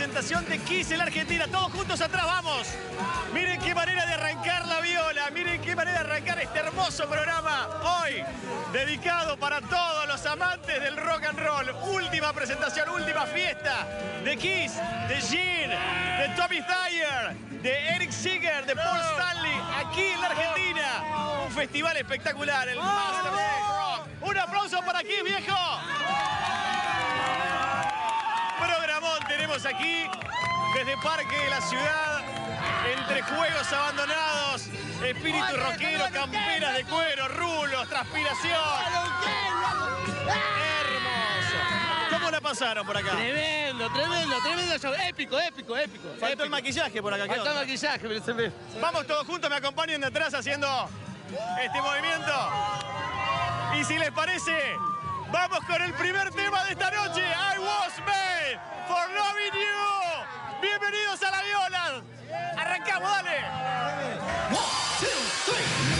presentación de Kiss en la Argentina. Todos juntos atrás, vamos. Miren qué manera de arrancar la viola. Miren qué manera de arrancar este hermoso programa. Hoy, dedicado para todos los amantes del rock and roll. Última presentación, última fiesta de Kiss, de Gene, de Tommy Thayer, de Eric Seeger, de Paul Stanley, aquí en la Argentina. Un festival espectacular, el Master Rock. Un aplauso para Kiss, viejo. Tenemos aquí desde Parque de la Ciudad, entre juegos abandonados, espíritu rockero, camperas de cuero, rulos, transpiración. Hermoso. ¿Cómo la pasaron por acá? Tremendo, tremendo, tremendo show. Épico, épico, épico. Faltó épico. el maquillaje por acá. ¿qué Falta el maquillaje, pero se ve. Vamos todos juntos, me acompañen de atrás haciendo este movimiento. Y si les parece, vamos con el primer tema de esta noche. I was made for loving you. Bienvenidos a la viola. Arrancamos, dale. Thank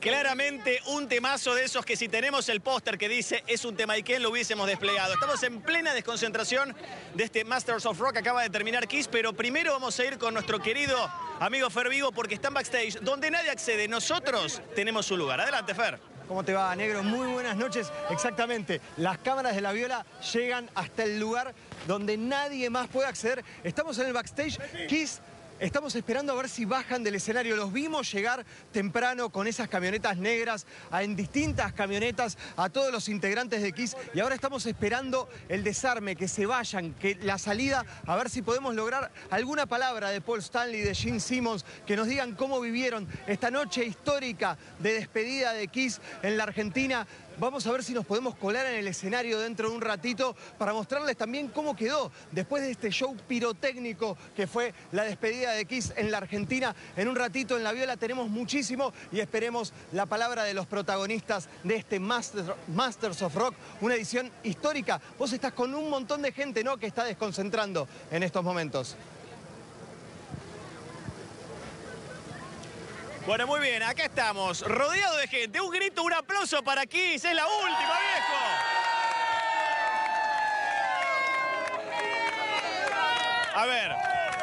Claramente un temazo de esos que si tenemos el póster que dice es un tema y que lo hubiésemos desplegado. Estamos en plena desconcentración de este Masters of Rock. Acaba de terminar Kiss, pero primero vamos a ir con nuestro querido amigo Fer Vigo porque está en backstage, donde nadie accede. Nosotros tenemos su lugar. Adelante, Fer. ¿Cómo te va, negro? Muy buenas noches. Exactamente, las cámaras de la viola llegan hasta el lugar donde nadie más puede acceder. Estamos en el backstage. Kiss Estamos esperando a ver si bajan del escenario. Los vimos llegar temprano con esas camionetas negras, en distintas camionetas, a todos los integrantes de Kiss. Y ahora estamos esperando el desarme, que se vayan, que la salida, a ver si podemos lograr alguna palabra de Paul Stanley, de Gene Simmons, que nos digan cómo vivieron esta noche histórica de despedida de Kiss en la Argentina. Vamos a ver si nos podemos colar en el escenario dentro de un ratito para mostrarles también cómo quedó después de este show pirotécnico que fue la despedida de Kiss en la Argentina. En un ratito en la viola tenemos muchísimo y esperemos la palabra de los protagonistas de este Masters of Rock, una edición histórica. Vos estás con un montón de gente ¿no? que está desconcentrando en estos momentos. Bueno, muy bien, acá estamos, rodeado de gente. Un grito, un aplauso para Kiss, es la última, viejo. A ver,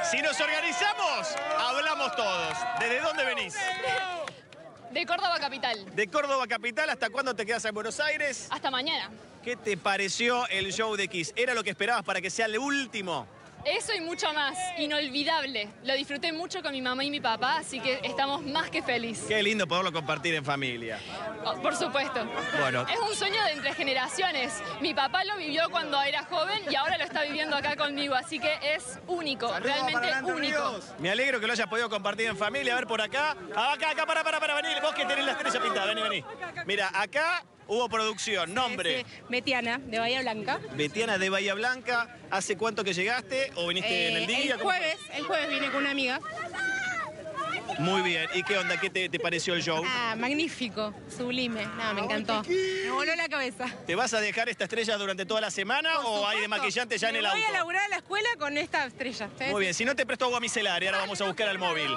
si nos organizamos, hablamos todos. ¿Desde dónde venís? De Córdoba Capital. De Córdoba Capital, ¿hasta cuándo te quedas en Buenos Aires? Hasta mañana. ¿Qué te pareció el show de Kiss? ¿Era lo que esperabas para que sea el último? Eso y mucho más, inolvidable. Lo disfruté mucho con mi mamá y mi papá, así que estamos más que felices. Qué lindo poderlo compartir en familia. Oh, por supuesto. Bueno. Es un sueño de entre generaciones. Mi papá lo vivió cuando era joven y ahora lo está viviendo acá conmigo, así que es único, realmente único. Me alegro que lo hayas podido compartir en familia. A ver por acá. Acá, acá, para, para, para, venir. Vos que tenés la estrella pintada, vení, vení. Mira, acá Hubo producción, nombre. Betiana, de Bahía Blanca. Betiana de Bahía Blanca. ¿Hace cuánto que llegaste o viniste en el día? El jueves, el jueves vine con una amiga. Muy bien. ¿Y qué onda? ¿Qué te, pareció el show? Ah, magnífico, sublime. No, me encantó. Me voló la cabeza. ¿Te vas a dejar esta estrella durante toda la semana o hay de maquillante ya en el auto? Voy a laburar a la escuela con esta estrella. Muy bien. Si no te presto agua micelar, ahora vamos a buscar al móvil.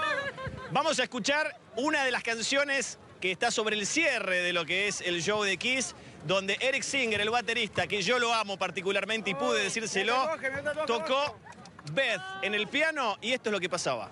Vamos a escuchar una de las canciones que está sobre el cierre de lo que es el show de Kiss, donde Eric Singer, el baterista, que yo lo amo particularmente y pude decírselo, tocó Beth en el piano y esto es lo que pasaba.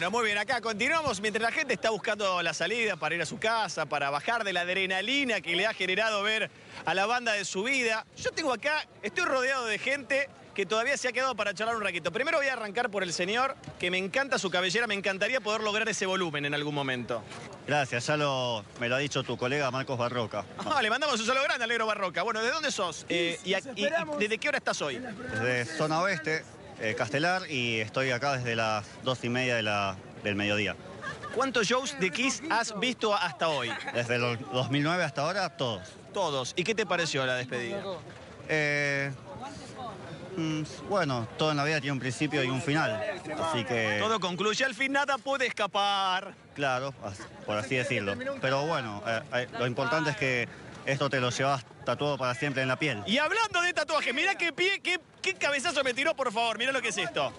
Bueno, muy bien, acá continuamos mientras la gente está buscando la salida para ir a su casa, para bajar de la adrenalina que le ha generado ver a la banda de su vida. Yo tengo acá, estoy rodeado de gente que todavía se ha quedado para charlar un ratito. Primero voy a arrancar por el señor, que me encanta su cabellera, me encantaría poder lograr ese volumen en algún momento. Gracias, ya lo, me lo ha dicho tu colega Marcos Barroca. Ah, le mandamos un saludo grande al negro Barroca. Bueno, ¿de dónde sos? Eh, y, y- y ¿Desde qué hora estás hoy? Desde zona oeste, eh, Castelar, y estoy acá desde las dos y media de la- del mediodía. ¿Cuántos shows de Kiss has visto hasta hoy? Desde el 2009 hasta ahora, todos. Todos. ¿Y qué te pareció la despedida? Eh, mm, bueno, todo en la vida tiene un principio y un final, así que, Todo concluye al fin, nada puede escapar. claro, por así decirlo. Pero bueno, eh, lo importante es que esto te lo llevas tatuado para siempre en la piel. Y hablando de tatuaje, mirá qué pie, qué, qué cabezazo me tiró, por favor. Mirá lo que es esto.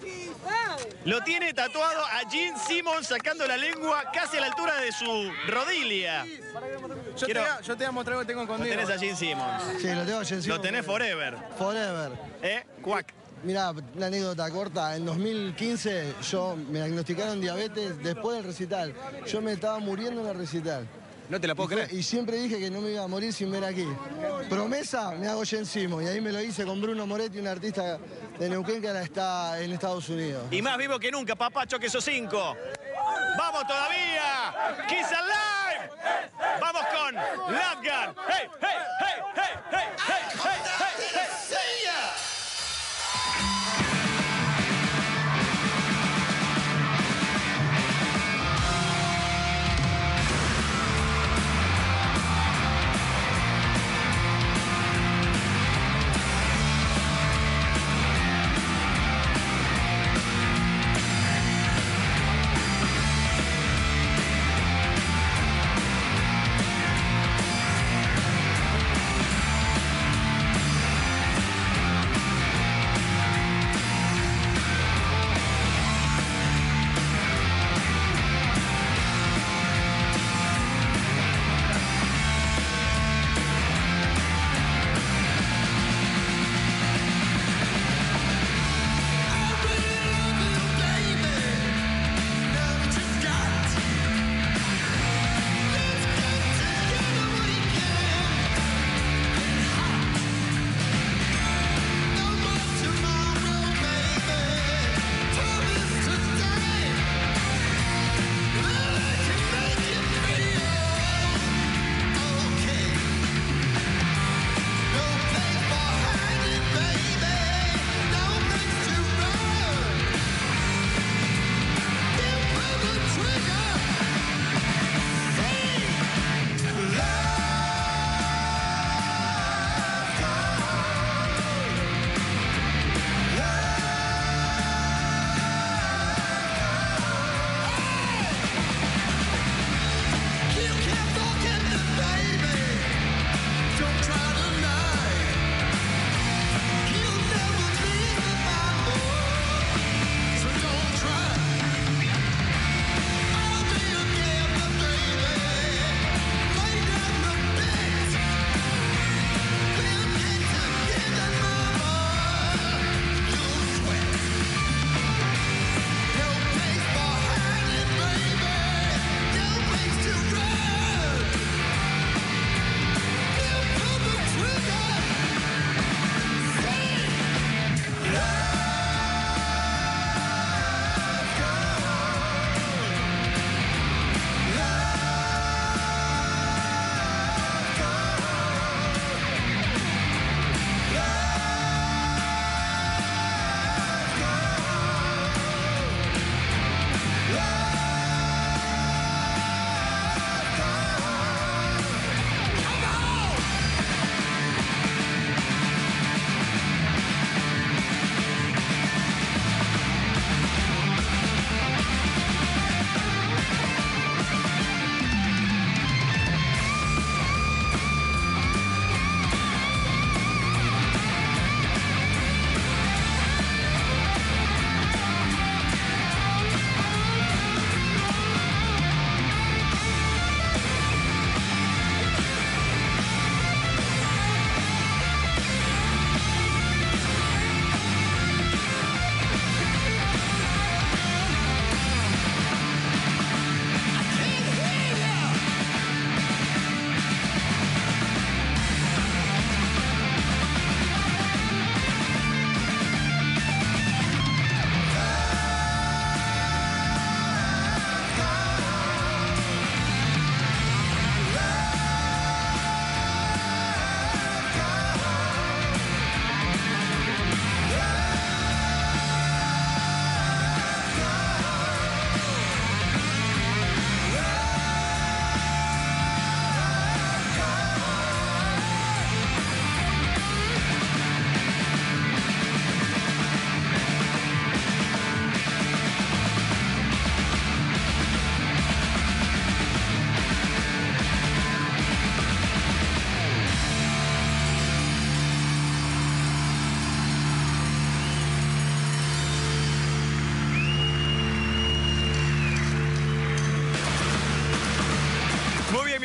Lo tiene tatuado a Gene Simmons sacando la lengua casi a la altura de su rodilla. Yo, Quiero- te, voy a- yo te voy a mostrar lo que tengo Lo conmigo. tenés a Gene Simmons. Sí, lo tengo allí encima. Lo tenés forever. Forever. ¿Eh? Cuac. Mirá, una anécdota corta. En 2015 yo me diagnosticaron diabetes después del recital. Yo me estaba muriendo en el recital. No te la Y, puedo fue- creer. y siempre dije que no me iba a morir sin ver aquí. Promesa, me hago encima. Y ahí me lo hice con Bruno Moretti, un artista de Neuquén que ahora está en Estados Unidos. Y más vivo que nunca, papacho, que esos cinco. ¡Vamos todavía! ¡Kiss Alive! ¡Vamos con Love hey, hey,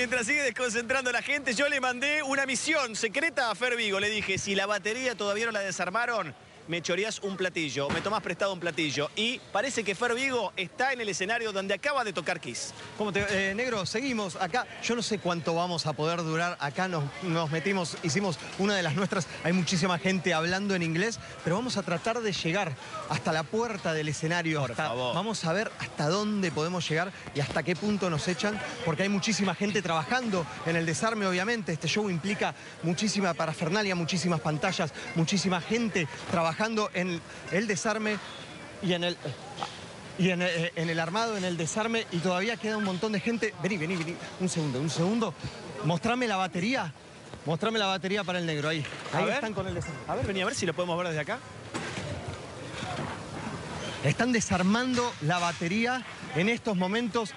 mientras sigue desconcentrando a la gente, yo le mandé una misión secreta a Fer Vigo. Le dije, si la batería todavía no la desarmaron, me choreás un platillo, me tomás prestado un platillo. Y parece que Fer Vigo está en el escenario donde acaba de tocar Kiss. ¿Cómo te, eh, negro, seguimos acá. Yo no sé cuánto vamos a poder durar. Acá nos, nos metimos, hicimos una de las nuestras. Hay muchísima gente hablando en inglés, pero vamos a tratar de llegar hasta la puerta del escenario. Por hasta- favor. Vamos a ver hasta dónde podemos llegar y hasta qué punto nos echan, porque hay muchísima gente trabajando en el desarme, obviamente. Este show implica muchísima parafernalia, muchísimas pantallas, muchísima gente trabajando en el desarme y en el. Y en, eh, en el armado, en el desarme, y todavía queda un montón de gente. Vení, vení, vení. Un segundo, un segundo. Mostrame la batería. Mostrame la batería para el negro, ahí. A Ahí ver. están con el desarme. A ver, vení a ver si lo podemos ver desde acá. Están desarmando la batería en estos momentos.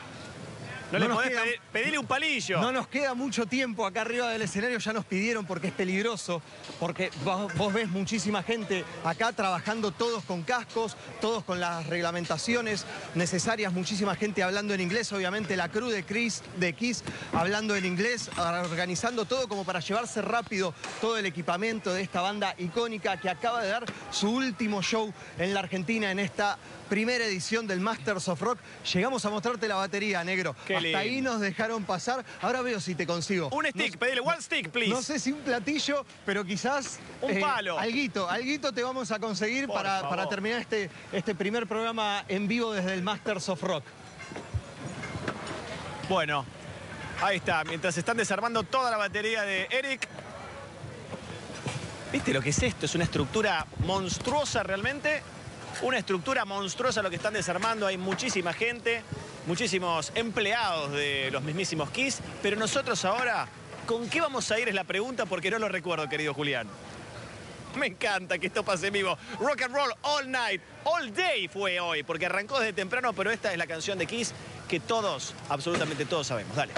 No, No le nos podés queda- pedir, pedirle un palillo. No nos queda mucho tiempo acá arriba del escenario, ya nos pidieron porque es peligroso, porque vos, vos ves muchísima gente acá trabajando todos con cascos, todos con las reglamentaciones necesarias, muchísima gente hablando en inglés, obviamente la crew de Chris, de Kiss hablando en inglés, organizando todo como para llevarse rápido todo el equipamiento de esta banda icónica que acaba de dar su último show en la Argentina en esta primera edición del Masters of Rock. Llegamos a mostrarte la batería, negro. Qué Hasta lindo. ahí nos dejaron pasar. Ahora veo si te consigo. Un stick, pedile one stick, please. No sé si un platillo, pero quizás... Un palo. Alguito, alguito te vamos a conseguir para terminar este, este primer programa en vivo desde el Masters of Rock. Bueno, ahí está, mientras están desarmando toda la batería de Eric. ¿Viste lo que es esto? Es una estructura monstruosa realmente. Una estructura monstruosa lo que están desarmando. Hay muchísima gente, muchísimos empleados de los mismísimos Kiss. Pero nosotros ahora, ¿con qué vamos a ir? Es la pregunta porque no lo recuerdo, querido Julián. Me encanta que esto pase vivo. Rock and roll all night, all day fue hoy, porque arrancó desde temprano, pero esta es la canción de Kiss que todos, absolutamente todos sabemos. Dale.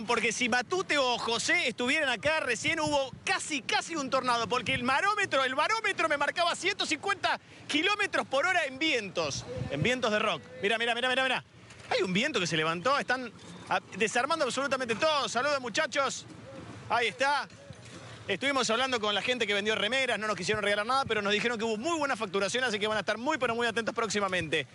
Porque si Matute o José estuvieran acá, recién hubo casi, casi un tornado, porque el barómetro, el barómetro me marcaba 150 kilómetros por hora en vientos, en vientos de rock. Mira, mira, mira, mira, mira. Hay un viento que se levantó, están ah, desarmando absolutamente todo. Saludos, muchachos. Ahí está. Estuvimos hablando con la gente que vendió remeras, no nos quisieron regalar nada, pero nos dijeron que hubo muy buena facturación, así que van a estar muy, pero muy atentos próximamente.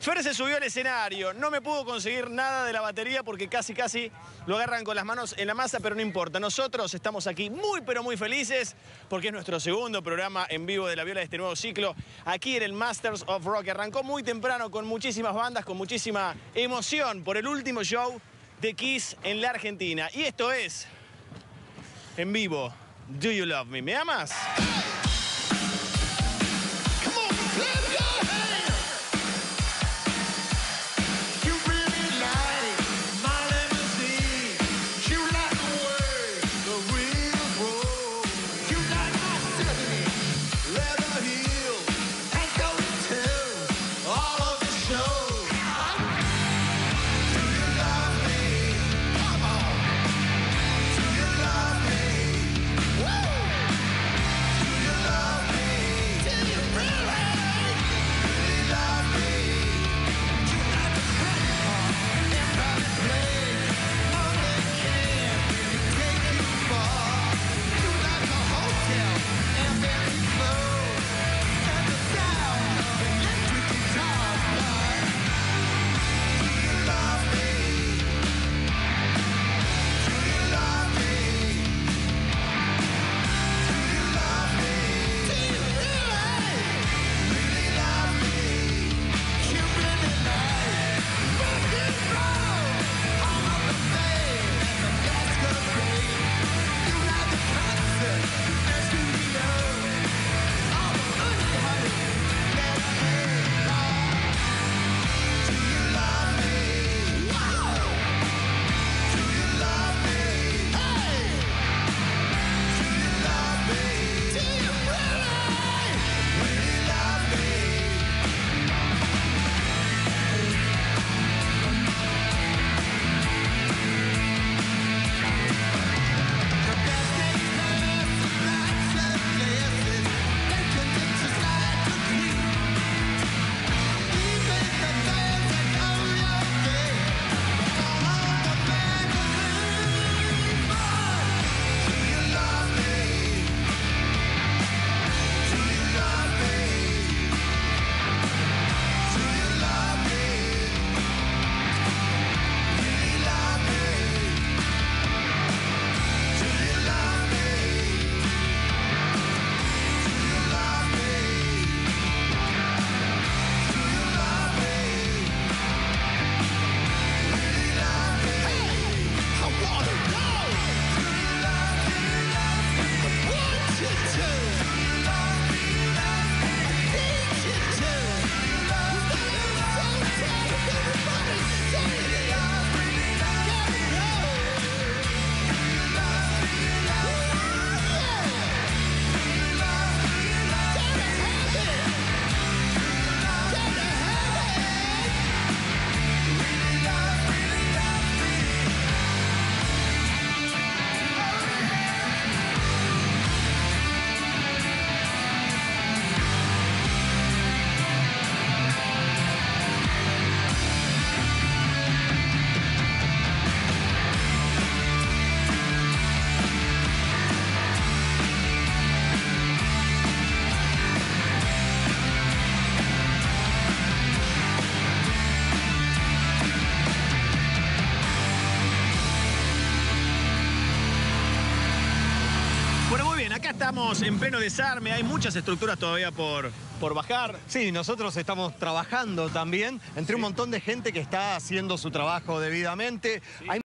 Fer se subió al escenario, no me pudo conseguir nada de la batería porque casi, casi lo agarran con las manos en la masa, pero no importa. Nosotros estamos aquí muy, pero muy felices porque es nuestro segundo programa en vivo de la viola de este nuevo ciclo, aquí en el Masters of Rock. Arrancó muy temprano con muchísimas bandas, con muchísima emoción por el último show de Kiss en la Argentina. Y esto es en vivo. Do You Love Me? ¿Me amas? Estamos en pleno desarme, hay muchas estructuras todavía por, por bajar. Sí, nosotros estamos trabajando también entre un montón de gente que está haciendo su trabajo debidamente. Hay